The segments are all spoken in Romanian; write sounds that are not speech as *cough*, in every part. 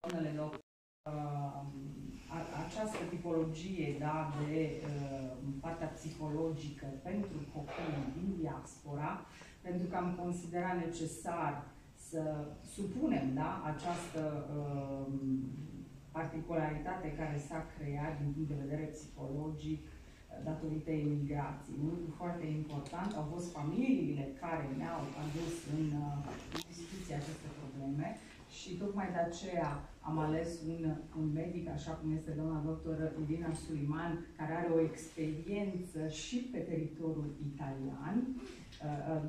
doamnele doctor, uh, această tipologie da, de uh, partea psihologică pentru copii din diaspora, pentru că am considerat necesar să supunem da, această uh, particularitate care s-a creat din punct de vedere psihologic datorită emigrației. Un lucru foarte important au fost familiile care ne-au adus în, în discuție aceste probleme și tocmai de aceea am ales un, un medic, așa cum este doamna doctor Irina Suliman, care are o experiență și pe teritoriul italian,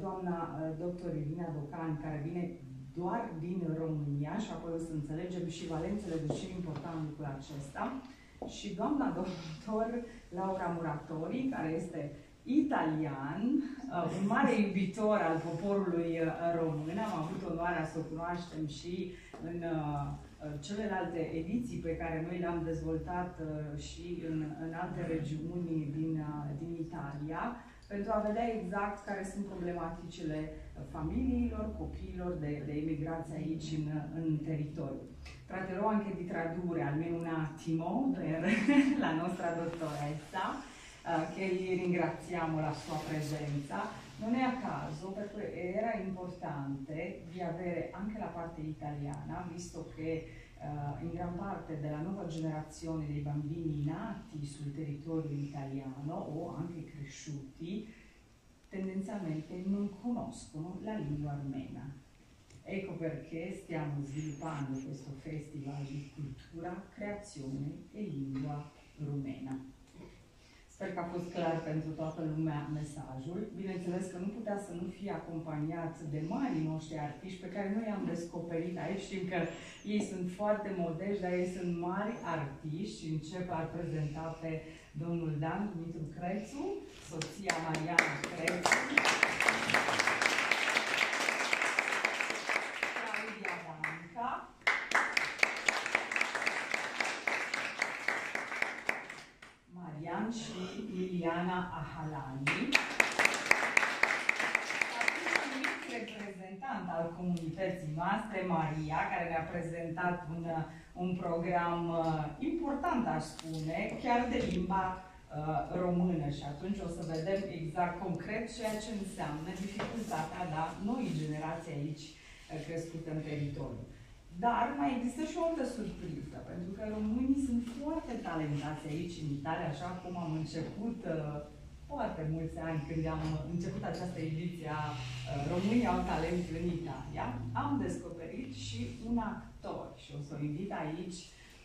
doamna doctor Irina Docan, care vine doar din România și apoi o să înțelegem și valențele de ce e important lucrul acesta, și doamna *laughs* doctor Laura Muratori, care este italian, uh, un mare iubitor al poporului uh, român. Am avut onoarea să o cunoaștem și în uh, celelalte ediții pe care noi le-am dezvoltat și în, în alte regiuni din, din Italia, pentru a vedea exact care sunt problematicile familiilor, copiilor de, de emigrație aici în, în teritoriu. Tratterò anche di tradurre almeno un attimo per *laughs* la nostra dottoressa, eh, che gli ringraziamo la sua presenza. Non è a caso, perché era importante di avere anche la parte italiana, visto che Uh, in gran parte della nuova generazione dei bambini nati sul territorio italiano o anche cresciuti tendenzialmente non conoscono la lingua armena. Ecco perché stiamo sviluppando questo festival di cultura, creazione e lingua rumena. Sper că a fost clar pentru toată lumea mesajul. Bineînțeles că nu putea să nu fie acompaniat de mari noștri artiști pe care noi i-am descoperit aici. Știm că ei sunt foarte modești, dar ei sunt mari artiști și încep a prezenta pe domnul Dan Dumitru Crețu, soția Mariana Crețu. și Liliana Ahalani. Reprezentant al comunității noastre, Maria, care ne-a prezentat un, un program uh, important, aș spune, chiar de limba uh, română și atunci o să vedem exact concret ceea ce înseamnă dificultatea da, noi generații aici uh, crescute în teritoriu. Dar mai există și o altă surpriză, pentru că românii sunt foarte talentați aici în Italia, așa cum am început uh, foarte mulți ani când am început această ediție a uh, Românii au talent în Italia, am descoperit și un actor și o să o invit aici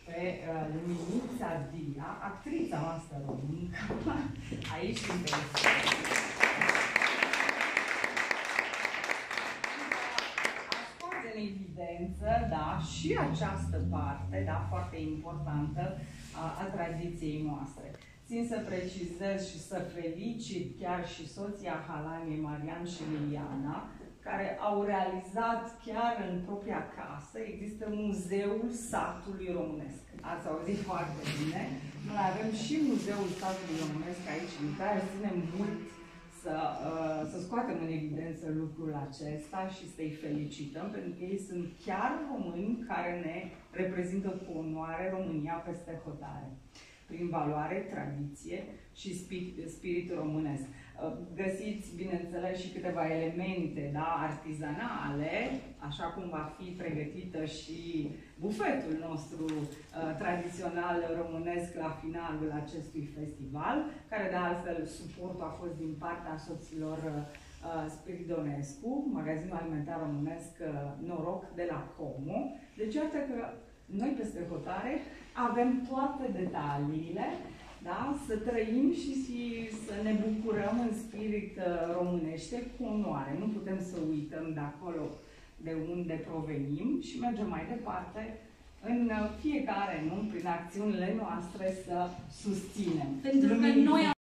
pe uh, Luminița Dia, actrița noastră româncă, *laughs* aici în în evidență, da, și această parte, da, foarte importantă a, a tradiției noastre. Țin să precizez și să felicit chiar și soția Halanie, Marian și Liliana, care au realizat chiar în propria casă, există Muzeul Satului Românesc. Ați auzit foarte bine. Noi avem și Muzeul Satului Românesc aici în care ținem mult să, uh, să scoatem în evidență lucrul acesta și să-i felicităm, pentru că ei sunt chiar români care ne reprezintă cu onoare România peste hotare, prin valoare, tradiție și spirit, spirit românesc. Uh, găsiți, bineînțeles, și câteva elemente da, artizanale, așa cum va fi pregătită și bufetul nostru uh, tradițional românesc la finalul acestui festival, care de altfel suportul a fost din partea soților uh, Spiridonescu, magazinul alimentar românesc uh, Noroc de la Como. Deci iată că noi peste hotare avem toate detaliile da? să trăim și, și să ne bucurăm în spirit uh, românește cu onoare. Nu putem să uităm de acolo de unde provenim și mergem mai departe în uh, fiecare, nu, prin acțiunile noastre să susținem. Pentru că noi am...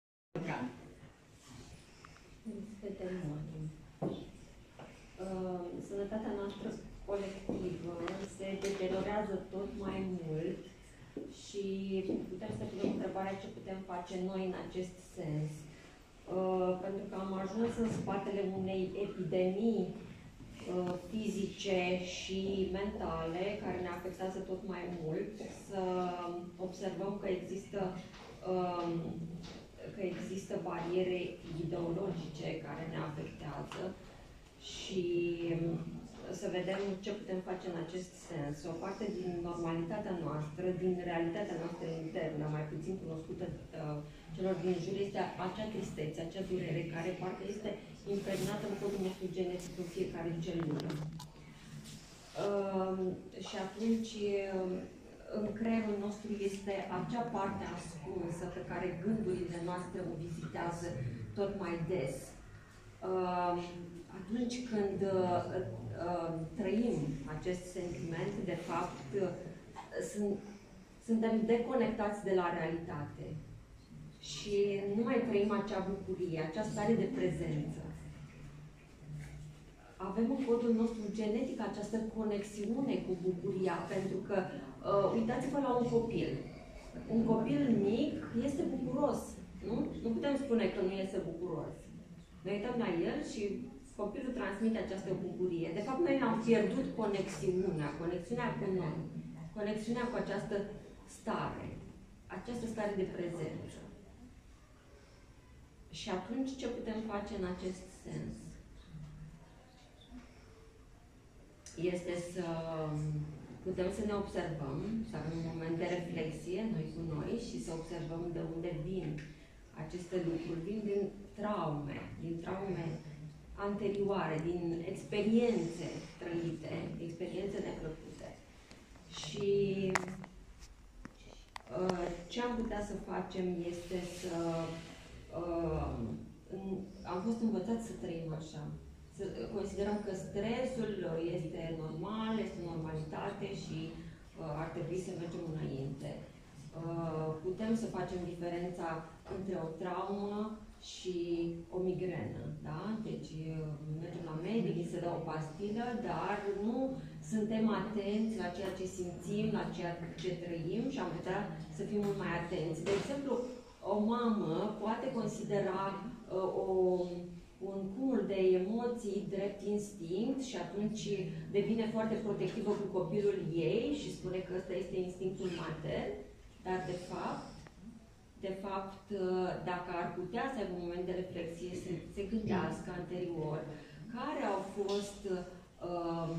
Uh, sănătatea noastră colectivă se deteriorează tot mai mult și putem să punem întrebarea ce putem face noi în acest sens. Uh, pentru că am ajuns în spatele unei epidemii uh, fizice și mentale care ne afectează tot mai mult, să observăm că există um, că există bariere ideologice care ne afectează și să vedem ce putem face în acest sens. O parte din normalitatea noastră, din realitatea noastră internă, mai puțin cunoscută uh, celor din jur, este acea tristețe, acea durere, care parte este impregnată în codul nostru genetic în fiecare celulă. Uh, și atunci, uh, în creierul nostru este acea parte ascunsă pe care gândurile noastre o vizitează tot mai des. Uh, atunci când uh, uh, trăim acest sentiment, de fapt, uh, sunt, suntem deconectați de la realitate și nu mai trăim acea bucurie, acea stare de prezență. Avem în codul nostru genetic această conexiune cu bucuria, pentru că uh, uitați-vă la un copil. Un copil mic este bucuros, nu? Nu putem spune că nu este bucuros. Ne uităm la el și copilul transmite această bucurie. De fapt, noi am pierdut conexiunea, conexiunea cu noi, conexiunea cu această stare, această stare de prezență. Și atunci ce putem face în acest sens? Este să putem să ne observăm, să avem un moment de reflexie, noi cu noi, și să observăm de unde vin aceste lucruri. Vin din traume, din traume anterioare, din experiențe trăite, experiențe neplăcute. Și uh, ce am putea să facem este să uh, am fost învățați să trăim așa. Să considerăm că stresul este normal, este normalitate și uh, ar trebui să mergem înainte. Uh, putem să facem diferența între o traumă și o migrenă. Da? Deci uh, mergem la medic, se dă o pastilă, dar nu suntem atenți la ceea ce simțim, la ceea ce trăim și am putea să fim mult mai atenți. De exemplu, o mamă poate considera uh, o, un cumul de emoții drept instinct și atunci devine foarte protectivă cu copilul ei și spune că ăsta este instinctul mater, dar de fapt de fapt, uh, dacă ar putea să aibă un moment de reflexie, să se gândească anterior care au fost uh,